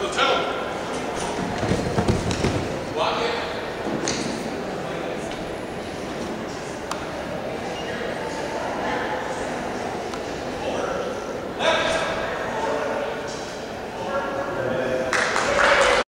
Hotel.